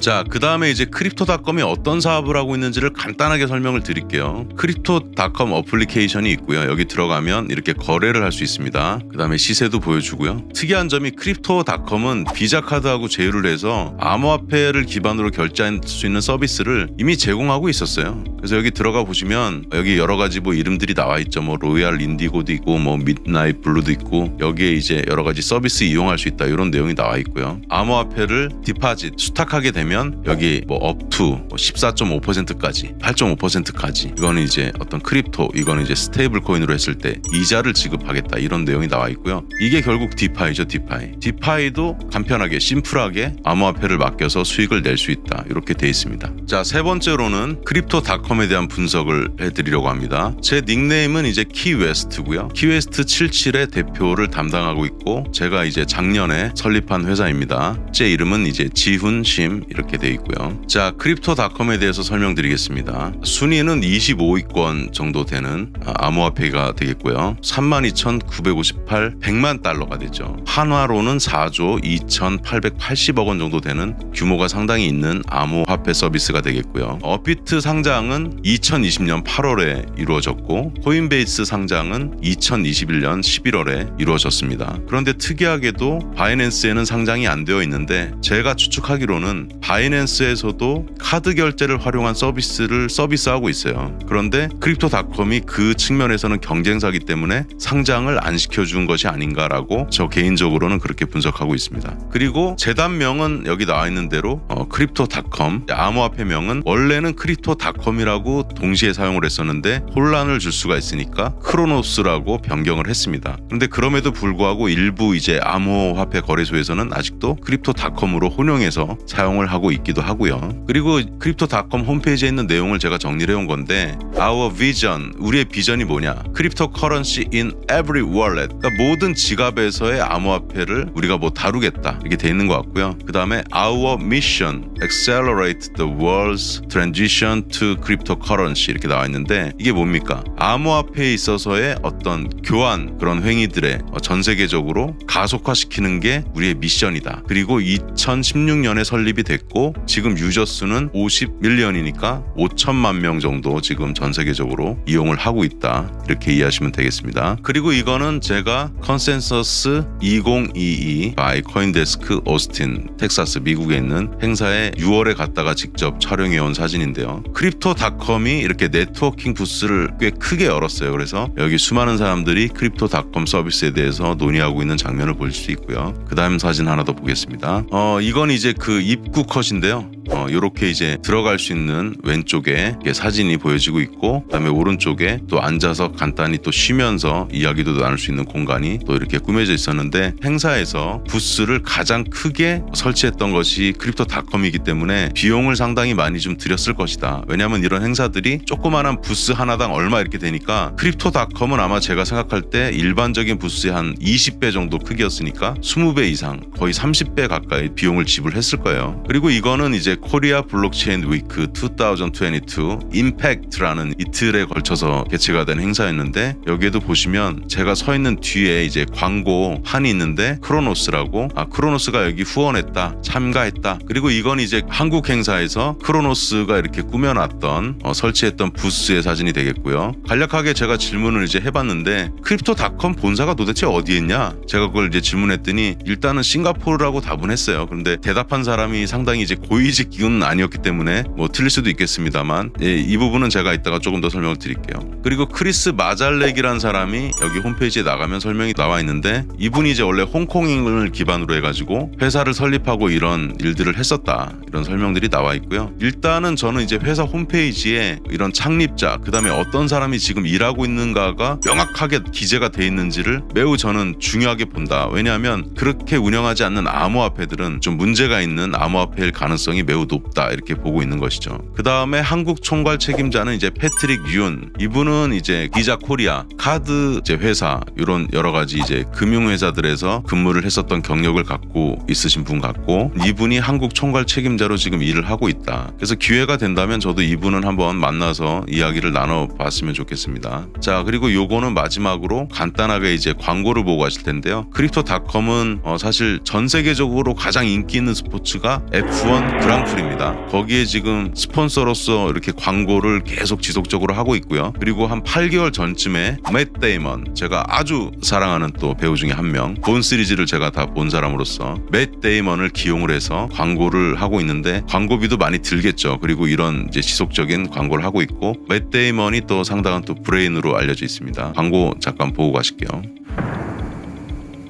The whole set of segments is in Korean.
자, 그 다음에 이제 Crypto.com이 어떤 사업을 하고 있는지를 간단하게 설명을 드릴게요. Crypto.com 어플리케이션이 있고요. 여기 들어가면 이렇게 거래를 할 수 있습니다. 그 다음에 시세도 보여주고요. 특이한 점이 Crypto.com은 Visa 카드하고 제휴를 해서 암호화폐를 기반으로 결제할 수 있는 서비스를 이미 제공하고 있었어요. 그래서 여기 들어가 보시면 여기 여러 가지 뭐 이름들이 나와 있죠. 뭐 Royal Indigo도 있고 뭐 Midnight Blue도 있고 여기에 이제 여러 가지 서비스 이용할 수 있다 이런 내용이 나와 있고요. 암호화폐를 deposit 수탁하게 되면 여기 뭐 up to 14.5%까지 8.5%까지 이거는 이제 어떤 crypto 이거는 이제 스테이블 코인으로 했을 때 이자를 지급하겠다 이런 내용이 나와 있고요. 이게 결국 디파이죠 디파이. 디파이도 간편하게 심플하게 암호화폐를 맡겨서 수익을 낼 수 있다 이렇게 돼 있습니다. 자 세 번째로는 크립토닷컴에 대한 분석을 해드리려고 합니다. 제 닉네임은 이제 키웨스트고요. 키웨스트 77의 대표를 담당하고 있고 제가 이제 작년에 설립한 회사입니다. 제 이름은 이제 지훈심 이렇게 돼 있고요. 자 크립토닷컴에 대해서 설명드리겠습니다. 순위는 25위권 정도 되는 암호화폐가 되겠고요. 32,958 100만 달러가 되죠. 한화로는 4조 2,880억 원 정도 되는 규모가 상당히 있는 암호화폐 서비스가 되겠고요. 업비트 상장은 2020년 8월에 이루어졌고 코인베이스 상장은 2021년 11월에 이루어졌습니다. 그런데 특이하게도 바이낸스에는 상장이 안 되어 있는데 제가 추측하기로는 바이낸스에서도 카드 결제를 활용한 서비스를 서비스하고 있어요. 그런데 크립토닷컴이 그 측면에서는 경쟁사기 때문에 상장을 안 시켜준 것이 아닌가라고 저 개인적으로는 그렇게 분석하고 있습니다. 그리고 재단명은 여기 나와 있는 대로 어, 크립토닷컴 암호화폐 명은 원래는 크립토닷컴이라고 동시에 사용을 했었는데 혼란을 줄 수가 있으니까 크로노스라고 변경을 했습니다. 그런데 그럼에도 불구하고 일부 이제 암호화폐 거래소에서는 아직도 크립토닷컴으로 혼용해서 사용을 하고 있기도 하고요. 그리고 크립토닷컴 홈페이지에 있는 내용을 제가 정리를 해온 건데 Our Vision 우리의 비전이 뭐냐? currency in every wallet 그러니까 모든 지갑에서의 암호화폐를 우리가 뭐 다루겠다 이렇게 돼 있는 것 같고요. 그 다음에 Our Mission Accelerate the world's transition to cryptocurrency 이렇게 나와 있는데 이게 뭡니까? 암호화폐에 있어서의 어떤 교환 그런 행위들의 전 세계적으로 가속화시키는 게 우리의 미션이다. 그리고 2016년에 설립이 됐고 지금 유저 수는 50 million이니까 5천만 명 정도 지금 전 세계적으로 이용을 하고 있다. 이렇게 이해하시면 되겠습니다. 그리고 이거는 제가 컨센서스 2022 by 코인데스크 오스틴 텍사스 미국에 있는 행사에 6월에 갔다가 직접 촬영해 온 사진인데요. 크립토닷컴이 이렇게 네트워킹 부스를 꽤 크게 열었어요. 그래서 여기 수많은 사람들이 크립토닷컴 서비스에 대해서 논의하고 있는 장면을 볼 수 있고요. 그 다음 사진 하나 더 보겠습니다. 어, 이건 이제 그 입구 컷인데요. 어, 이렇게 이제 들어갈 수 있는 왼쪽에 사진이 보여지고 있고 그다음에 오른쪽에 또 앉아서 간단히 또 쉬면서 이야기도 나눌 수 있는 공간이 또 이렇게 꾸며져 있었는데 행사에서 부스를 가장 크게 설치했던 것이 크립토닷컴이기 때문에 비용을 상당히 많이 좀 들였을 것이다. 왜냐하면 이런 행사들이 조그마한 부스 하나당 얼마 이렇게 되니까 크립토닷컴은 아마 제가 생각할 때 일반적인 부스의 한 20배 정도 크기였으니까 20배 이상 거의 30배 가까이 비용을 지불했을 거예요. 그리고 이거는 이제 코리아 블록체인 위크 2022 임팩트라는 이틀에 걸쳐서 개최가 된 행사였는데 여기에도 보시면 제가 서 있는 뒤에 이제 광고 판이 있는데 크로노스라고 아 크로노스가 여기 후원했다 참가했다. 그리고 이건 이제 한국 행사에서 크로노스가 이렇게 꾸며놨던 어, 설치했던 부스의 사진이 되겠고요. 간략하게 제가 질문을 이제 해봤는데 크립토닷컴 본사가 도대체 어디에 있냐? 제가 그걸 이제 질문했더니 일단은 싱가포르라고 답은 했어요. 그런데 대답한 사람이 상당히 이제 고위직 직원은 아니었기 때문에 뭐 틀릴 수도 있겠습니다만 예, 이 부분은 제가 이따가 조금 더 설명을 드릴게요. 그리고 크리스 마잘렉이라는 사람이 여기 홈페이지에 나가면 설명이 나와 있는데 이분이 이제 원래 홍콩을 기반으로 해가지고 회사를 설립하고 이런 일들을 했었다 이런 설명들이 나와 있고요. 일단은 저는 이제 회사 홈페이지에 이런 창립자 그 다음에 어떤 사람이 지금 일하고 있는가가 명확하게 기재가 돼 있는지를 매우 저는 중요하게 본다. 왜냐하면 그렇게 운영하지 않는 암호화폐들은 좀 문제가 있는 암호화폐일 가능성이 매우 높다 이렇게 보고 있는 것이죠. 그 다음에 한국 총괄 책임자는 이제 패트릭 윤 이분은 이제 비자 코리아 카드 이제 회사 이런 여러 가지 이제 금융 회사들에서 근무를 했었던 경력을 갖고 있으신 분 같고 이분이 한국 총괄 책임자로 지금 일을 하고 있다. 그래서 기회가 된다면 저도 이분은 한번 만나서 이야기를 나눠봤으면 좋겠습니다. 자 그리고 요거는 마지막으로 간단하게 이제 광고를 보고 가실 텐데요. 크립토닷컴은 어 사실 전 세계적으로 가장 인기 있는 스포츠가 F1 그랑프리 팬들입니다. 거기에 지금 스폰서로서 이렇게 광고를 계속 지속적으로 하고 있고요. 그리고 한 8개월 전쯤에 맷 데이먼 제가 아주 사랑하는 또 배우 중에 한 명 본 시리즈를 제가 다 본 사람으로서 맷 데이먼을 기용을 해서 광고를 하고 있는데 광고비도 많이 들겠죠. 그리고 이런 이제 지속적인 광고를 하고 있고 맷 데이먼이 또 상당한 또 브레인으로 알려져 있습니다. 광고 잠깐 보고 가실게요.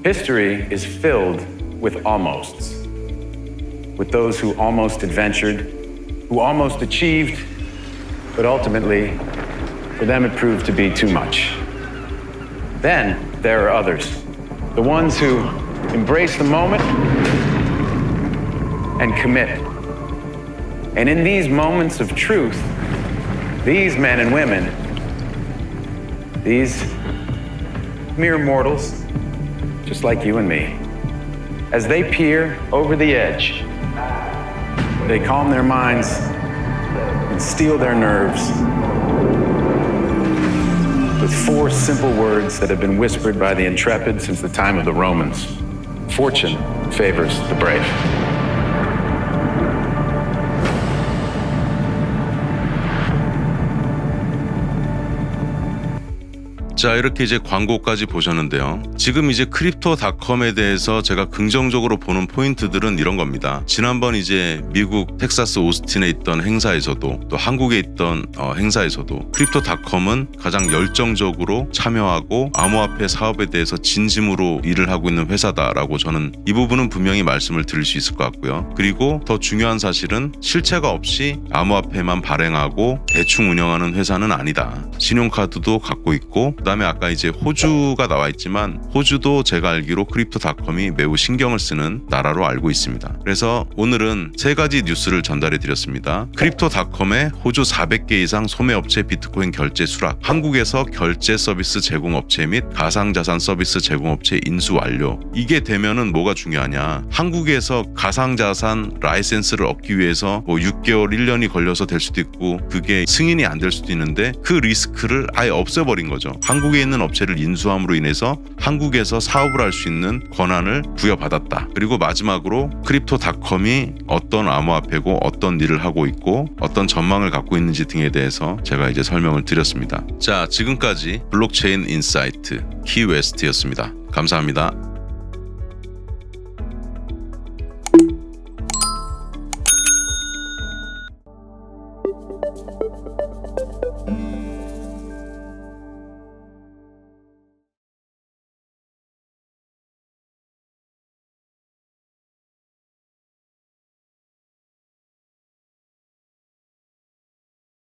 History is filled with almosts, with those who almost adventured, who almost achieved, but ultimately, for them it proved to be too much. Then there are others, the ones who embrace the moment and commit. And in these moments of truth, these men and women, these mere mortals, just like you and me, as they peer over the edge, they calm their minds and steel their nerves with four simple words that have been whispered by the intrepid since the time of the Romans Fortune favors the brave. 자 이렇게 이제 광고까지 보셨는데요. 지금 이제 크립토닷컴에 대해서 제가 긍정적으로 보는 포인트들은 이런 겁니다. 지난번 이제 미국 텍사스 오스틴에 있던 행사에서도 또 한국에 있던 어, 행사에서도 크립토닷컴은 가장 열정적으로 참여하고 암호화폐 사업에 대해서 진심으로 일을 하고 있는 회사다라고 저는 이 부분은 분명히 말씀을 드릴 수 있을 것 같고요. 그리고 더 중요한 사실은 실체가 없이 암호화폐만 발행하고 대충 운영하는 회사는 아니다. 신용카드도 갖고 있고 그다음에 아까 이제 호주가 나와 있지만 호주도 제가 알기로 크립토닷컴이 매우 신경을 쓰는 나라로 알고 있습니다. 그래서 오늘은 세 가지 뉴스를 전달해 드렸습니다. 크립토닷컴의 호주 400개 이상 소매업체 비트코인 결제 수락, 한국에서 결제 서비스 제공 업체 및 가상자산 서비스 제공 업체 인수 완료. 이게 되면은 뭐가 중요하냐? 한국에서 가상자산 라이센스를 얻기 위해서 뭐 6개월, 1년이 걸려서 될 수도 있고 그게 승인이 안 될 수도 있는데 그 리스크를 아예 없애버린 거죠. 한국에 있는 업체를 인수함으로 인해서 한국에서 사업을 할 수 있는 권한을 부여받았다. 그리고 마지막으로 크립토닷컴이 어떤 암호화폐고 어떤 일을 하고 있고 어떤 전망을 갖고 있는지 등에 대해서 제가 이제 설명을 드렸습니다. 자, 지금까지 블록체인 인사이트 키웨스트였습니다. 감사합니다.